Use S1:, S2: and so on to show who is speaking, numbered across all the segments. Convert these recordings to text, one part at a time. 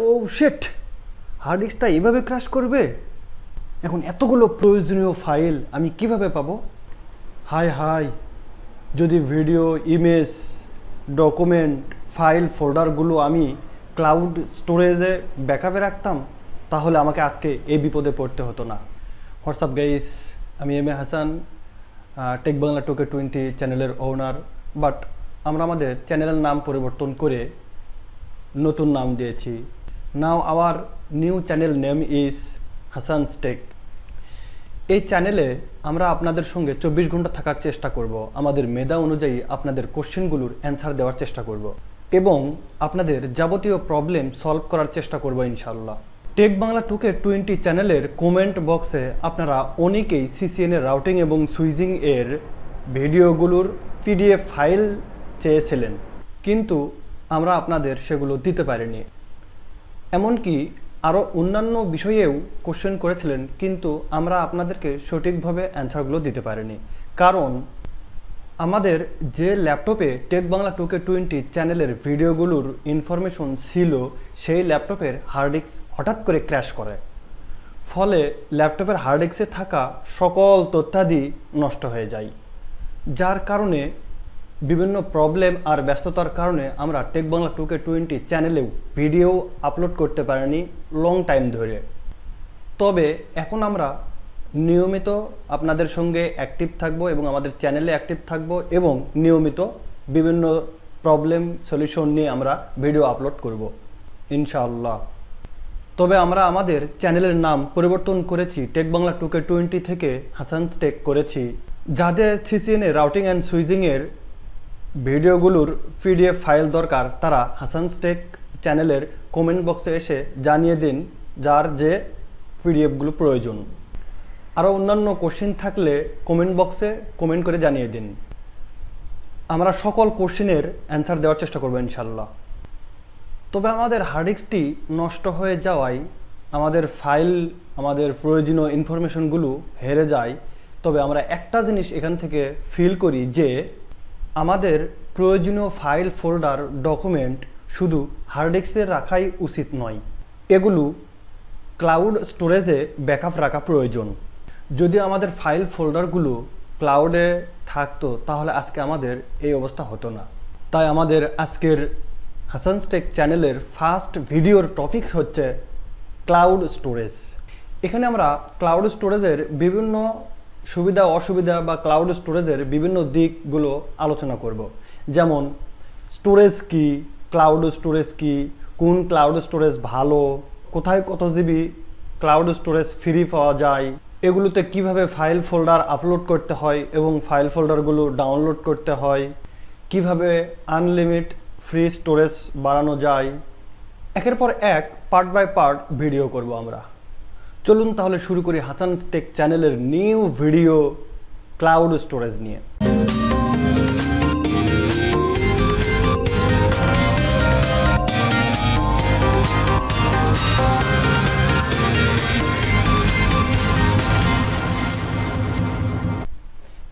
S1: ও শেট হার্ড ডিস্কটা এভাবে ক্রাশ করবে? এখন এতগুলো প্রয়োজনীয় ফাইল আমি কীভাবে পাবো? হাই হাই যদি ভিডিও ইমেজ ডকুমেন্ট ফাইল ফোল্ডারগুলো আমি ক্লাউড স্টোরেজে ব্যাকআপে রাখতাম, তাহলে আমাকে আজকে এই বিপদে পড়তে হতো না। হোয়াটসঅ্যাপ গাইস আমি M A Hasan tech Bangla টোকে টোয়েন্টি চ্যানেলের ওনার বাট আমরা আমাদের চ্যানেলের নাম পরিবর্তন করে নতুন নাম দিয়েছি। Now our new channel name is Hasan s tech এই চ্যানেলে আমরা আপনাদের সঙ্গে চব্বিশ ঘণ্টা থাকার চেষ্টা করব। আমাদের মেধা অনুযায়ী আপনাদের কোশ্চেনগুলোর অ্যান্সার দেওয়ার চেষ্টা করব। এবং আপনাদের যাবতীয় প্রবলেম সলভ করার চেষ্টা করব ইনশাল্লাহ টেক বাংলা টুকে টোয়েন্টি চ্যানেলের কমেন্ট বক্সে আপনারা অনেকেই সিসিএন এর রাউটিং এবং সুইজিং এর ভিডিওগুলোর পিডিএফ ফাইল চেয়েছিলেন। কিন্তু আমরা আপনাদের সেগুলো দিতে পারিনি। এমনকি আরও অন্যান্য বিষয়েও কোশ্চেন করেছিলেন, কিন্তু আমরা আপনাদেরকে সঠিকভাবে অ্যান্সারগুলো দিতে পারিনি। কারণ আমাদের যে ল্যাপটপে টেক বাংলা টুকে টোয়েন্টি চ্যানেলের ভিডিওগুলোর ইনফরমেশন ছিল, সেই ল্যাপটপের হার্ড ডিস্ক হঠাৎ করে ক্র্যাশ করে। ফলে ল্যাপটপের হার্ড ডিস্কে থাকা সকল তথ্যাদি নষ্ট হয়ে যায়। যার কারণে বিভিন্ন প্রবলেম আর ব্যস্ততার কারণে আমরা টেক বাংলা টুকে টোয়েন্টি চ্যানেলেও ভিডিও আপলোড করতে পারিনি লং টাইম ধরে। তবে এখন আমরা নিয়মিত আপনাদের সঙ্গে অ্যাক্টিভ থাকব এবং আমাদের চ্যানেলে অ্যাক্টিভ থাকব এবং নিয়মিত বিভিন্ন প্রবলেম সলিউশন নিয়ে আমরা ভিডিও আপলোড করব, ইনশাআল্লাহ। তবে আমরা আমাদের চ্যানেলের নাম পরিবর্তন করেছি টেক বাংলা টুকে টোয়েন্টি থেকে হাসান টেক করেছি, যাদের সিসিএনএ রাউটিং অ্যান্ড সুইজিংয়ের ভিডিওগুলোর পিডিএফ ফাইল দরকার, তারা হাসান স্টেক চ্যানেলের কমেন্ট বক্সে এসে জানিয়ে দিন যার যে পিডিএফগুলো প্রয়োজন। আরও অন্যান্য কোশ্চেন থাকলে কমেন্ট বক্সে কমেন্ট করে জানিয়ে দিন। আমরা সকল কোশ্চিনের অ্যান্সার দেওয়ার চেষ্টা করব ইনশাল্লাহ তবে আমাদের হার্ডিস্কটি নষ্ট হয়ে যাওয়ায় আমাদের ফাইল, আমাদের প্রয়োজনীয় ইনফরমেশনগুলো হেরে যায়। তবে আমরা একটা জিনিস এখান থেকে ফিল করি যে আমাদের প্রয়োজনীয় ফাইল, ফোল্ডার, ডকুমেন্ট শুধু হার্ডডিস্কে রাখাই উচিত নয়। এগুলো ক্লাউড স্টোরেজে ব্যাকআপ রাখা প্রয়োজন। যদি আমাদের ফাইল, ফোল্ডারগুলো ক্লাউডে থাকতো, তাহলে আজকে আমাদের এই অবস্থা হতো না। তাই আমাদের আজকের হাসান স্টেক চ্যানেলের ফার্স্ট ভিডিওর টপিক হচ্ছে ক্লাউড স্টোরেজ। এখানে আমরা ক্লাউড স্টোরেজের বিভিন্ন সুবিধা, অসুবিধা বা ক্লাউড স্টোরেজের বিভিন্ন দিকগুলো আলোচনা করব। যেমন স্টোরেজ কি ক্লাউড স্টোরেজ কি, কোন ক্লাউড স্টোরেজ ভালো, কোথায় কত জিবি ক্লাউড স্টোরেজ ফ্রি পাওয়া যায়, এগুলোতে কীভাবে ফাইল ফোল্ডার আপলোড করতে হয় এবং ফাইল ফোল্ডারগুলো ডাউনলোড করতে হয়, কীভাবে আনলিমিট ফ্রি স্টোরেজ বাড়ানো যায়, একের পর এক পার্ট বাই পার্ট ভিডিও করব আমরা। চলুন তাহলে শুরু করি হাসান টেক চ্যানেলের নিউ ভিডিও ক্লাউড স্টোরেজ নিয়ে।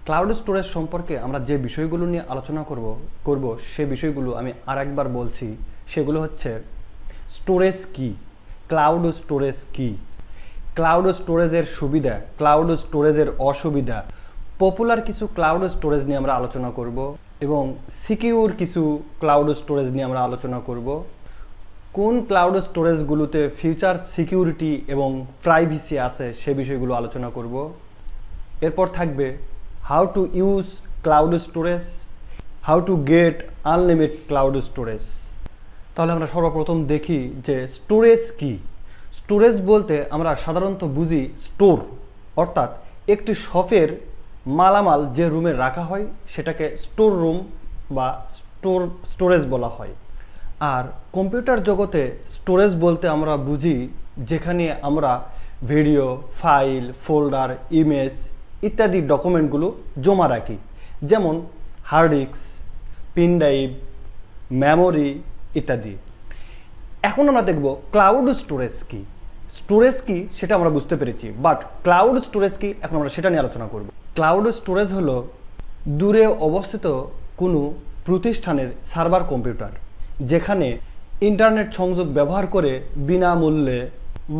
S1: ক্লাউড স্টোরেজ সম্পর্কে আমরা যে বিষয়গুলো নিয়ে আলোচনা করব করব, সে বিষয়গুলো আমি আর একবার বলছি। সেগুলো হচ্ছে, স্টোরেজ কি? ক্লাউড স্টোরেজ কি? ক্লাউড স্টোরেজের সুবিধা ক্লাউড স্টোরেজের অসুবিধা। পপুলার কিছু ক্লাউড স্টোরেজ নিয়ে আমরা আলোচনা করব এবং সিকিউর কিছু ক্লাউড স্টোরেজ নিয়ে আমরা আলোচনা করব। কোন ক্লাউড স্টোরেজগুলোতে ফিউচার সিকিউরিটি এবং প্রাইভেসি আছে সে বিষয়গুলো আলোচনা করব। এরপর থাকবে how to use cloud storage how to get unlimited cloud storage তাহলে আমরা সর্বপ্রথম দেখি যে স্টোরেজ কি। স্টোরেজ বলতে আমরা সাধারণত বুঝি স্টোর, অর্থাৎ একটি শপের মালামাল যে রুমে রাখা হয়, সেটাকে স্টোর রুম বা স্টোর, স্টোরেজ বলা হয়। আর কম্পিউটার জগতে স্টোরেজ বলতে আমরা বুঝি যেখানে আমরা ভিডিও, ফাইল, ফোল্ডার, ইমেজ ইত্যাদি ডকুমেন্টগুলো জমা রাখি। যেমন hard disk, pen drive, memory ইত্যাদি। এখন আমরা দেখব ক্লাউড স্টোরেজ কি। স্টোরেজ কি সেটা আমরা বুঝতে পেরেছি বাট ক্লাউড স্টোরেজ কি এখন আমরা সেটা নিয়ে আলোচনা করব। ক্লাউড স্টোরেজ হলো দূরে অবস্থিত কোনো প্রতিষ্ঠানের সার্ভার কম্পিউটার যেখানে ইন্টারনেট সংযোগ ব্যবহার করে বিনামূল্যে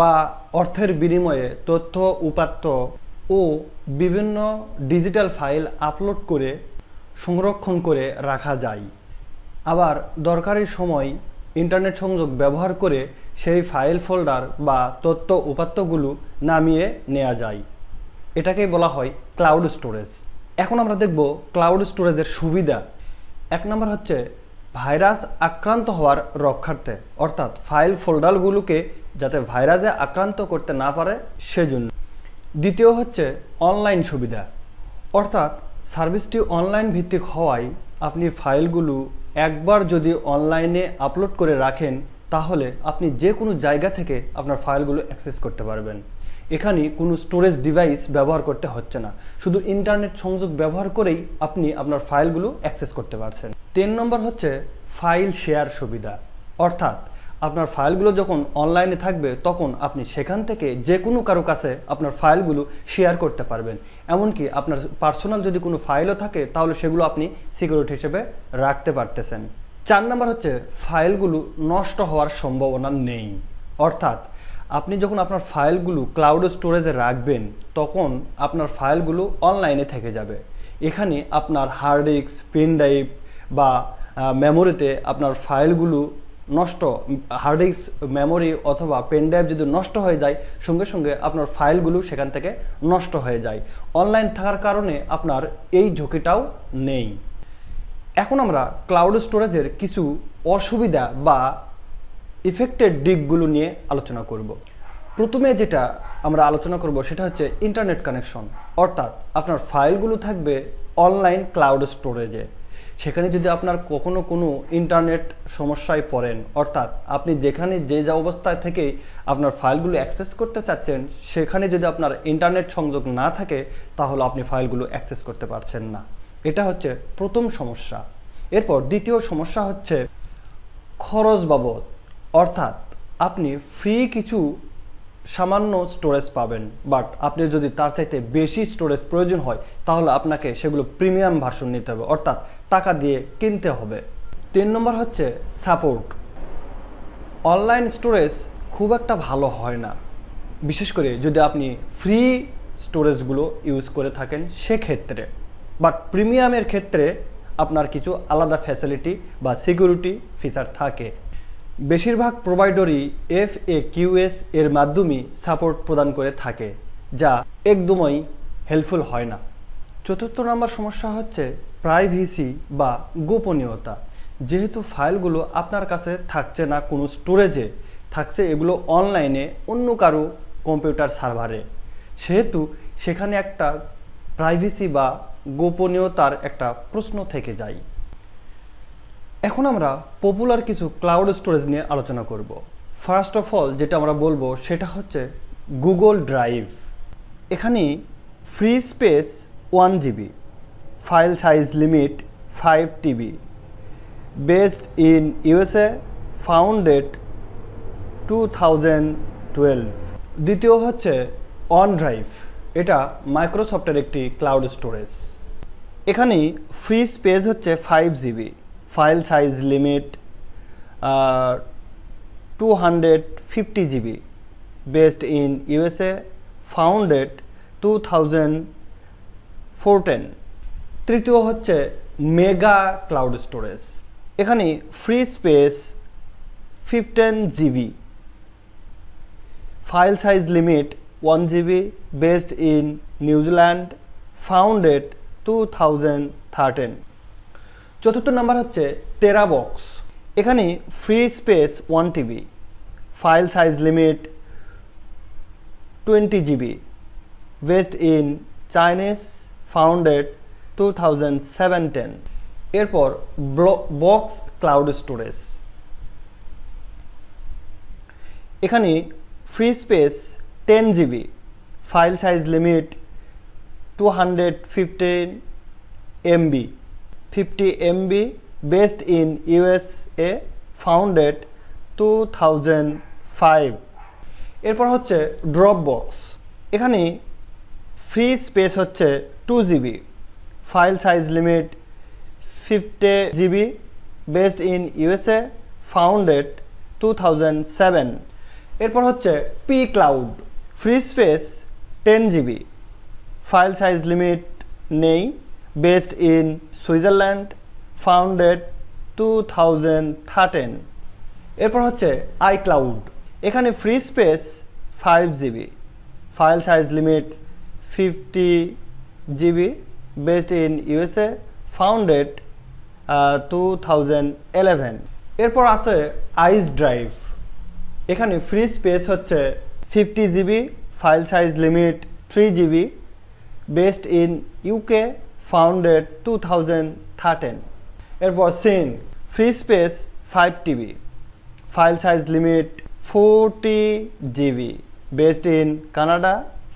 S1: বা অর্থের বিনিময়ে তথ্য, উপাত্ত ও বিভিন্ন ডিজিটাল ফাইল আপলোড করে সংরক্ষণ করে রাখা যায়। আবার দরকারি সময় ইন্টারনেট সংযোগ ব্যবহার করে সেই ফাইল ফোল্ডার বা তথ্য উপাত্তগুলো নামিয়ে নেওয়া যায়। এটাকেই বলা হয় ক্লাউড স্টোরেজ। এখন আমরা দেখব ক্লাউড স্টোরেজের সুবিধা। এক নম্বর হচ্ছে ভাইরাস আক্রান্ত হওয়ার রক্ষার্থে, অর্থাৎ ফাইল ফোল্ডারগুলোকে যাতে ভাইরাসে আক্রান্ত করতে না পারে সেজন্য। দ্বিতীয় হচ্ছে অনলাইন সুবিধা। অর্থাৎ সার্ভিসটি অনলাইন ভিত্তিক হওয়ায় আপনি ফাইলগুলো একবার যদি অনলাইনে আপলোড করে রাখেন, তাহলে আপনি যে কোনো জায়গা থেকে আপনার ফাইলগুলো অ্যাক্সেস করতে পারবেন। এখানে কোনো স্টোরেজ ডিভাইস ব্যবহার করতে হচ্ছে না। শুধু ইন্টারনেট সংযোগ ব্যবহার করেই আপনি আপনার ফাইলগুলো অ্যাক্সেস করতে পারছেন। তিন নম্বর হচ্ছে ফাইল শেয়ার সুবিধা। অর্থাৎ আপনার ফাইলগুলো যখন অনলাইনে থাকবে, তখন আপনি সেখান থেকে যে কোনো কারও কাছে আপনার ফাইলগুলো শেয়ার করতে পারবেন। এমনকি আপনার পার্সোনাল যদি কোনো ফাইলও থাকে, তাহলে সেগুলো আপনি সিকিউরিটি হিসেবে রাখতে পারতেছেন। চার নাম্বার হচ্ছে, ফাইলগুলো নষ্ট হওয়ার সম্ভাবনা নেই। অর্থাৎ, আপনি যখন আপনার ফাইলগুলো ক্লাউড স্টোরেজে রাখবেন, তখন আপনার ফাইলগুলো অনলাইনে থেকে যাবে। এখানে আপনার হার্ড ডিস্ক পেন ড্রাইভ বা মেমোরিতে আপনার ফাইলগুলো নষ্ট হার্ড ডিস্ক মেমোরি অথবা পেন ড্রাইভ যদি নষ্ট হয়ে যায়, সঙ্গে সঙ্গে আপনার ফাইলগুলো সেখান থেকে নষ্ট হয়ে যায়। অনলাইন থাকার কারণে আপনার এই ঝুঁকিটাও নেই। এখন আমরা ক্লাউড স্টোরেজের কিছু অসুবিধা বা ইফেক্টেড দিকগুলো নিয়ে আলোচনা করব। প্রথমে যেটা আমরা আলোচনা করব সেটা হচ্ছে ইন্টারনেট কানেকশন অর্থাৎ আপনার ফাইলগুলো থাকবে অনলাইন ক্লাউড স্টোরেজে সেখানে যদি আপনার কখনো কোনো ইন্টারনেট সমস্যায় পড়েন, অর্থাৎ আপনি যেখানে যে যা অবস্থায় থেকে আপনার ফাইলগুলো অ্যাক্সেস করতে চাচ্ছেন, সেখানে যদি আপনার ইন্টারনেট সংযোগ না থাকে, তাহলে আপনি ফাইলগুলো অ্যাক্সেস করতে পারছেন না। এটা হচ্ছে প্রথম সমস্যা। এরপর দ্বিতীয় সমস্যা হচ্ছে খরচ বাবদ। অর্থাৎ আপনি ফ্রি কিছু সামান্য স্টোরেজ পাবেন বাট আপনি যদি তার চাইতে বেশি স্টোরেজ প্রয়োজন হয়, তাহলে আপনাকে সেগুলো প্রিমিয়াম ভার্সন নিতে হবে, অর্থাৎ টাকা দিয়ে কিনতে হবে। তিন নম্বর হচ্ছে সাপোর্ট অনলাইন স্টোরেজ খুব একটা ভালো হয় না। বিশেষ করে যদি আপনি ফ্রি স্টোরেজগুলো ইউজ করে থাকেন, সেক্ষেত্রে। বাট প্রিমিয়ামের ক্ষেত্রে আপনার কিছু আলাদা ফ্যাসিলিটি বা সিকিউরিটি ফিচার থাকে। বেশিরভাগ প্রোভাইডারই এফ এ কিউএস এর মাধ্যমে সাপোর্ট প্রদান করে থাকে, যা একদমই হেল্পফুল হয় না। চতুর্থ নম্বর সমস্যা হচ্ছে প্রাইভেসি বা গোপনীয়তা। যেহেতু ফাইলগুলো আপনার কাছে থাকছে না কোনো স্টোরেজে থাকছে এগুলো অনলাইনে অন্য কারও কম্পিউটার সার্ভারে সেহেতু সেখানে একটা প্রাইভেসি বা গোপনীয়তার একটা প্রশ্ন থেকে যায়। এখন আমরা পপুলার কিছু ক্লাউড স্টোরেজ নিয়ে আলোচনা করব। ফার্স্ট অফ অল যেটা আমরা বলব, সেটা হচ্ছে গুগল ড্রাইভ এখানে free space one GB file size limit five TB based in USA founded two thousand twelve দ্বিতীয় হচ্ছে অন ড্রাইভ এটা মাইক্রোসফটের একটি ক্লাউড স্টোরেজ এখানে ফ্রি স্পেস হচ্ছে five GB two hundred fifty GB based in USA founded two thousand fourteen তৃতীয় হচ্ছে mega cloud storage এখানে free space fifteen GB file size limit one GB based in New Zealand founded two thousand thirteen চতুর্থ number হচ্ছে TeraBox এখানে free space one TB file size limit twenty GB based in Chinese founded two thousand seventeen এরপর box cloud storage এখানে free space ten GB file size limit two hundred fifteen MB fifty MB based in USA founded two thousand five এরপর হচ্ছে Dropbox এখানে free space হচ্ছে two GB file size limit fifty GB based in USA founded two thousand seven এরপর হচ্ছে pCloud free space ten GB file size limit নেই। Switzerland founded two thousand thirteen এরপর হচ্ছে iCloud এখানে free space five GB file size limit fifty GB based in USA founded two এরপর আছে Icedrive এখানে free space হচ্ছে fifty GB file size limit three GB based in UK founded two thousand thirteen এরপর sync free space five TB file size limit forty GB based in Canada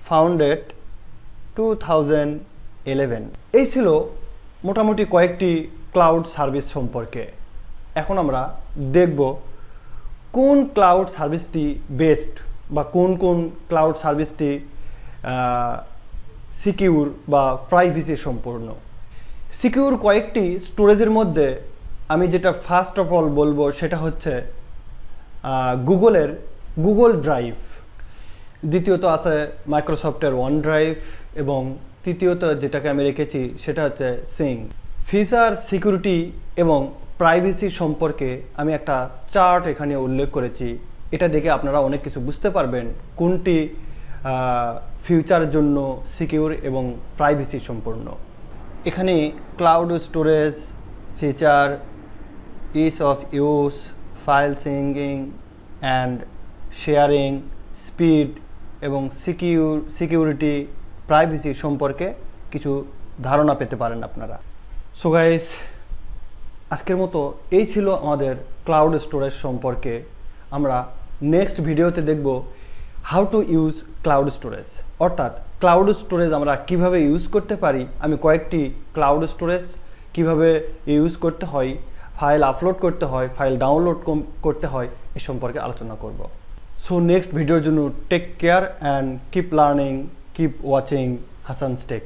S1: founded two thousand eleven এই ছিল মোটামুটি কয়েকটি cloud service সম্পর্কে। এখন আমরা দেখব কোন ক্লাউড সার্ভিসটি বেস্ট বা কোন কোন ক্লাউড সার্ভিসটি সিকিউর বা প্রাইভেসি সম্পূর্ণ। সিকিউর কয়েকটি স্টোরেজের মধ্যে আমি যেটা ফার্স্ট অফ অল বলব সেটা হচ্ছে গুগলের গুগল ড্রাইভ। দ্বিতীয়ত আছে মাইক্রোসফটের ওয়ান ড্রাইভ এবং তৃতীয়ত যেটাকে আমি রেখেছি সেটা হচ্ছে সিং ফিচার সিকিউরিটি এবং প্রাইভেসি সম্পর্কে আমি একটা চার্ট এখানে উল্লেখ করেছি। এটা দেখে আপনারা অনেক কিছু বুঝতে পারবেন। কোনটি ফিউচারের জন্য সিকিউর এবং প্রাইভেসি সম্পূর্ণ। এখানে cloud storage feature ease of use file syncing and sharing speed এবং সিকিউর সিকিউরিটি প্রাইভেসি সম্পর্কে কিছু ধারণা পেতে পারেন আপনারা। সো গাইস আজকের মতো এই ছিল আমাদের ক্লাউড স্টোরেজ সম্পর্কে। আমরা নেক্সট ভিডিওতে দেখব how to use cloud storage অর্থাৎ ক্লাউড স্টোরেজ আমরা কীভাবে ইউজ করতে পারি? আমি কয়েকটি ক্লাউড স্টোরেজ কীভাবে ইউজ করতে হয় ফাইল আপলোড করতে হয় ফাইল ডাউনলোড করতে হয়, এ সম্পর্কে আলোচনা করব। সো নেক্সট ভিডিওর জন্য take care and keep learning keep watching Hasan s tech